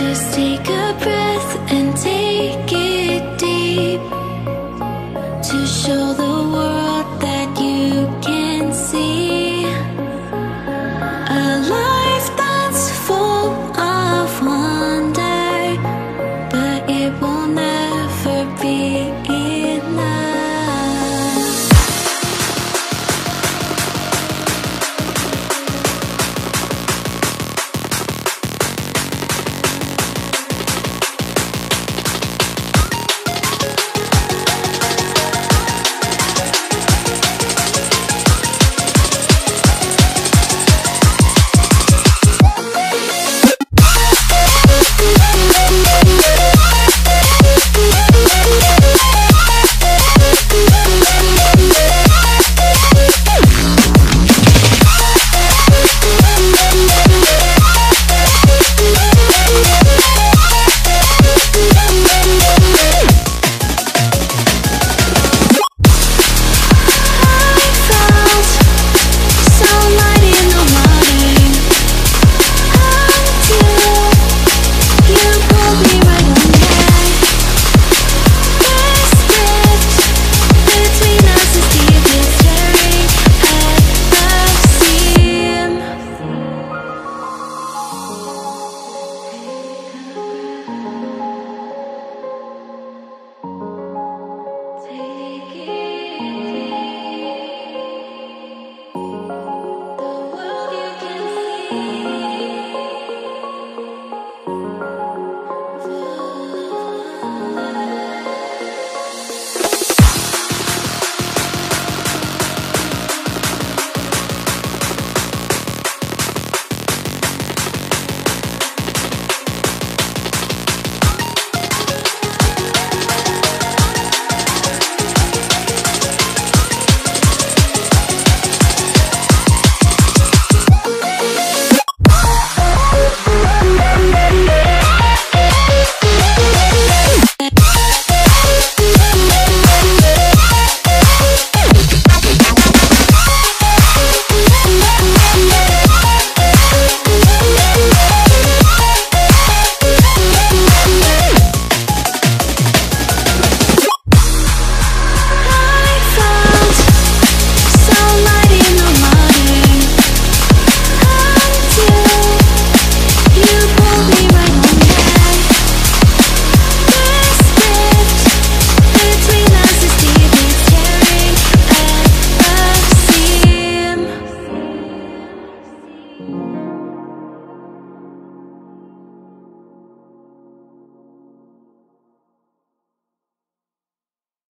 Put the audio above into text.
Just take a breath and take it deep to show the world